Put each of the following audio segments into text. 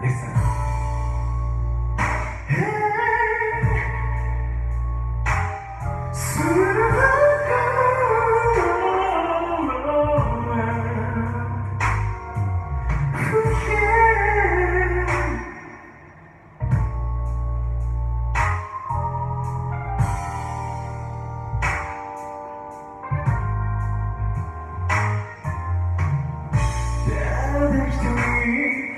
Listen. こと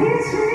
だ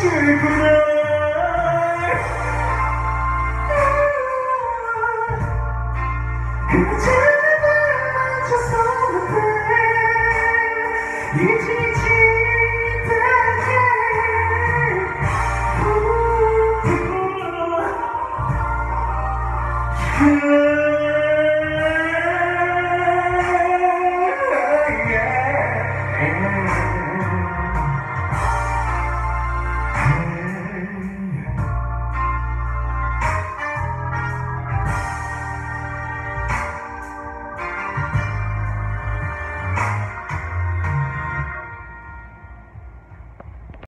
け